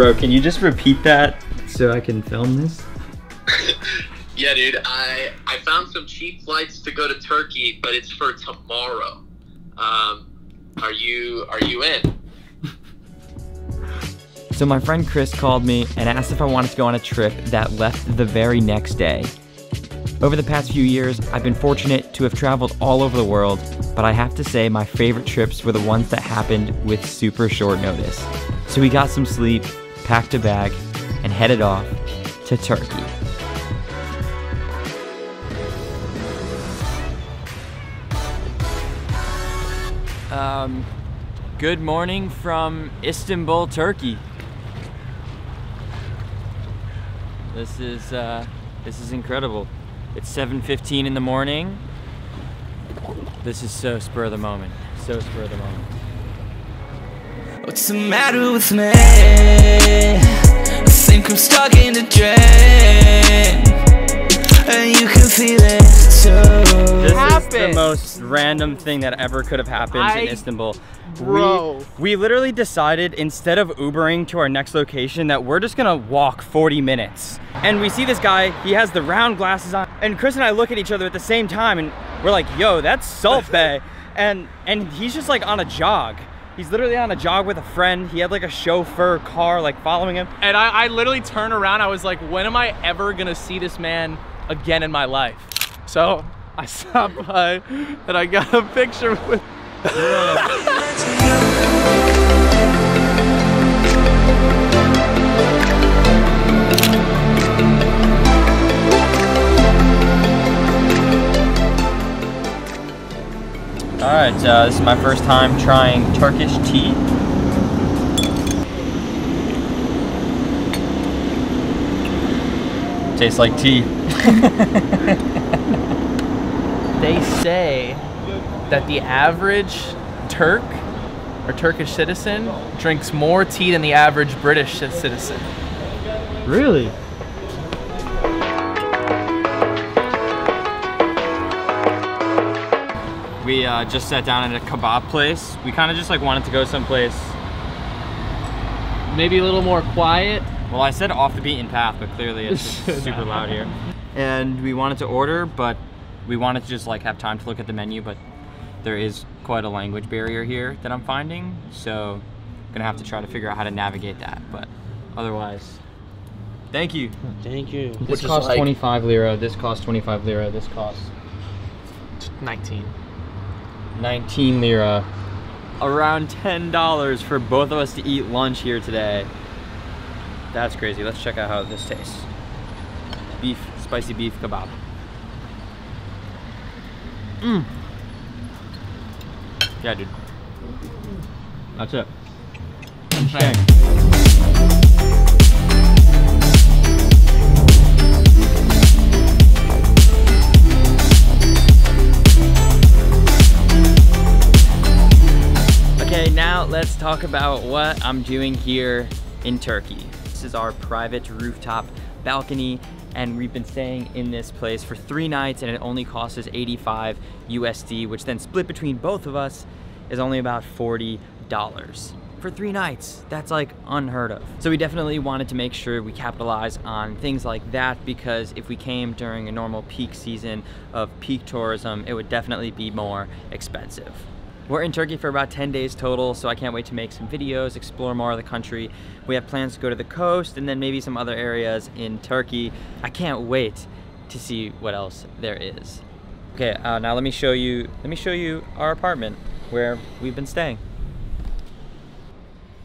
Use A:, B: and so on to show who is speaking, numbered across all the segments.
A: Bro, can you just repeat that so I can film this?
B: yeah, dude. I I found some cheap flights to go to Turkey, but it's for tomorrow. Um, are you are you in?
A: So my friend Chris called me and asked if I wanted to go on a trip that left the very next day. Over the past few years, I've been fortunate to have traveled all over the world, but I have to say my favorite trips were the ones that happened with super short notice. So we got some sleep, packed a bag, and headed off to Turkey. Um, good morning from Istanbul, Turkey. This is uh, this is incredible. It's 7:15 in the morning. This is so spur of the moment. So spur of the moment.
C: What's the matter with me? I think I'm stuck in a dream, and you can feel it too.
A: This is the most random thing that ever could have happened
D: I-
A: in Istanbul.
D: Bro.
A: We, we literally decided instead of Ubering to our next location that we're just gonna walk 40 minutes. And we see this guy, he has the round glasses on, and Chris and I look at each other at the same time and we're like, yo, that's Salt Bae. and and he's just like on a jog. He's literally on a jog with a friend. He had like a chauffeur car like following him.
D: And I, I literally turned around. I was like, when am I ever gonna see this man again in my life? So I stopped by and I got a picture with.
A: All right, uh, this is my first time trying Turkish tea. Tastes like tea.
D: They say that the average Turk or Turkish citizen drinks more tea than the average British citizen.
A: Really? We uh, just sat down at a kebab place. We kind of just like wanted to go someplace.
D: Maybe a little more quiet.
A: Well, I said off the beaten path, but clearly it's just super loud here. And we wanted to order, but we wanted to just like have time to look at the menu, but there is quite a language barrier here that I'm finding. So I'm gonna have to try to figure out how to navigate that. But otherwise, thank you.
E: Thank you.
A: This
B: Which is
A: costs
B: like-
A: 25 lira. This costs 25 lira. This costs
D: 19.
A: 19 lira. Uh, Around $10 for both of us to eat lunch here today. That's crazy. Let's check out how this tastes. Beef, spicy beef kebab. Mmm. Yeah, dude. That's it. Insane. Let's talk about what I'm doing here in Turkey. This is our private rooftop balcony and we've been staying in this place for three nights and it only costs us 85 USD, which then split between both of us is only about $40 for three nights. That's like unheard of. So we definitely wanted to make sure we capitalize on things like that because if we came during a normal peak season of peak tourism, it would definitely be more expensive. We're in Turkey for about 10 days total, so I can't wait to make some videos, explore more of the country. We have plans to go to the coast and then maybe some other areas in Turkey. I can't wait to see what else there is. Okay, uh, now let me show you. Let me show you our apartment where we've been staying.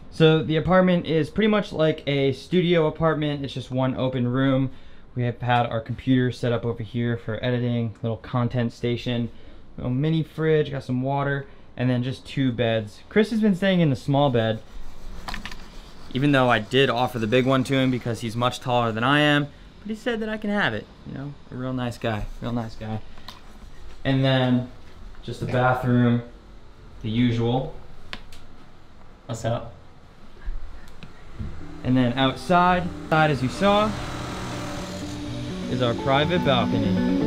A: So the apartment is pretty much like a studio apartment. It's just one open room. We have had our computer set up over here for editing, little content station, little mini fridge, got some water, and then just two beds. Chris has been staying in the small bed, even though I did offer the big one to him because he's much taller than I am, but he said that I can have it. You know, a real nice guy, real nice guy. And then just the bathroom, the usual. What's up? And then outside, side as you saw, is our private balcony.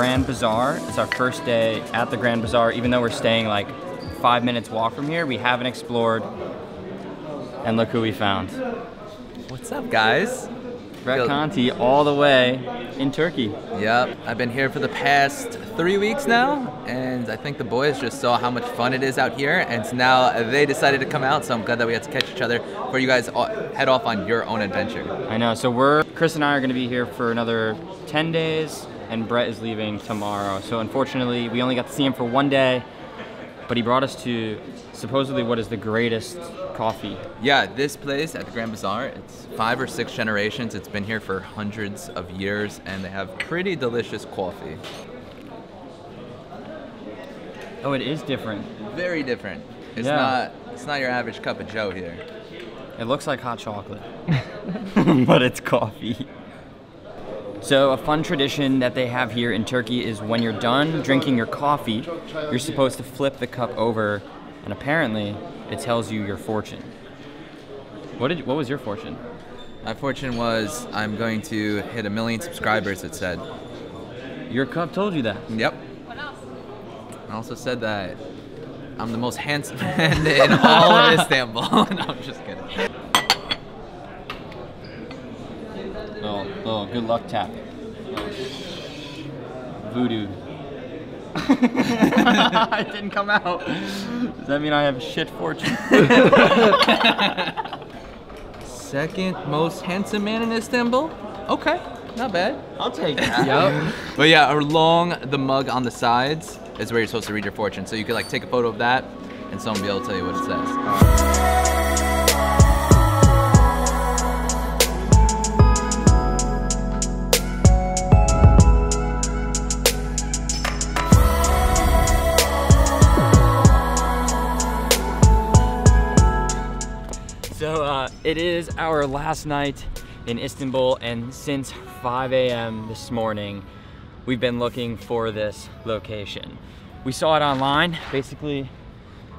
A: Grand Bazaar. It's our first day at the Grand Bazaar, even though we're staying like five minutes walk from here. We haven't explored. And look who we found.
E: What's up, guys?
A: Brett Conti all the way in Turkey.
E: Yep, I've been here for the past three weeks now, and I think the boys just saw how much fun it is out here, and now they decided to come out. So I'm glad that we had to catch each other before you guys head off on your own adventure.
A: I know. So we're Chris and I are going to be here for another 10 days, and Brett is leaving tomorrow. So unfortunately, we only got to see him for one day, but he brought us to supposedly what is the greatest coffee.
E: Yeah, this place at the Grand Bazaar, it's five or six generations. It's been here for hundreds of years, and they have pretty delicious coffee.
A: Oh, it is different.
E: Very different. It's
A: Yeah.
E: not. It's not your average cup of Joe here.
A: It looks like hot chocolate, but it's coffee. So, a fun tradition that they have here in Turkey is when you're done drinking your coffee, you're supposed to flip the cup over, and apparently, it tells you your fortune. What did? What was your fortune?
E: My fortune was I'm going to hit a million subscribers. It said.
A: Your cup told you that.
E: Yep. What else? I also said that I'm the most handsome man in all of Istanbul. no, I'm just kidding.
A: Little good luck tap. Voodoo. it didn't come out. Does that mean I have a shit fortune?
E: Second most handsome man in Istanbul? Okay, not bad.
A: I'll take that.
E: Yep. but yeah, along the mug on the sides is where you're supposed to read your fortune. So you could like take a photo of that and someone will be able to tell you what it says.
A: It is our last night in Istanbul, and since 5 a.m. this morning, we've been looking for this location. We saw it online. Basically,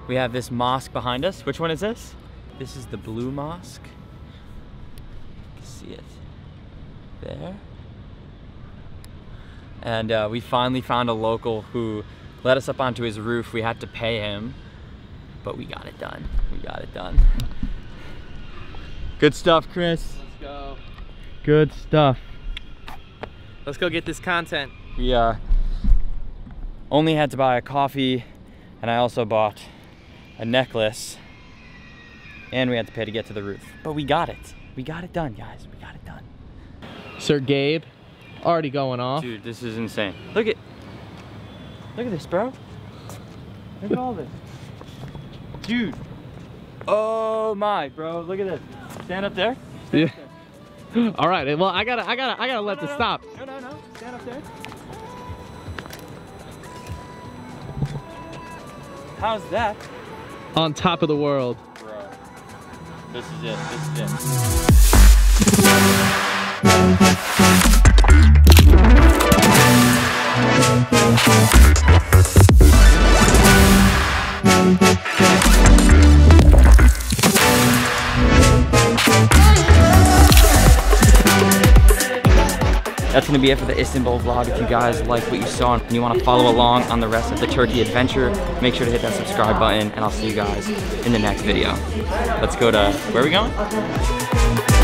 A: we have this mosque behind us. Which one is this? This is the Blue Mosque. You can see it there. And uh, we finally found a local who let us up onto his roof. We had to pay him, but we got it done. We got it done. Good stuff, Chris.
D: Let's go.
A: Good stuff.
D: Let's go get this content.
A: We uh, only had to buy a coffee, and I also bought a necklace, and we had to pay to get to the roof. But we got it. We got it done, guys. We got it done.
D: Sir Gabe, already going off.
A: Dude, this is insane. Look at, look at this, bro. Look at all this. Dude. Oh my, bro. Look at this. Stand up there. Stand up
D: Yeah. All right. Well, I gotta, I gotta, I gotta let
A: No,
D: this
A: no,
D: stop.
A: No, no, no. Stand up there. How's that?
D: On top of the world.
A: Bro. This is it. This is it. That's gonna be it for the Istanbul vlog. If you guys like what you saw and you wanna follow along on the rest of the Turkey adventure, make sure to hit that subscribe button and I'll see you guys in the next video. Let's go to, where are we going?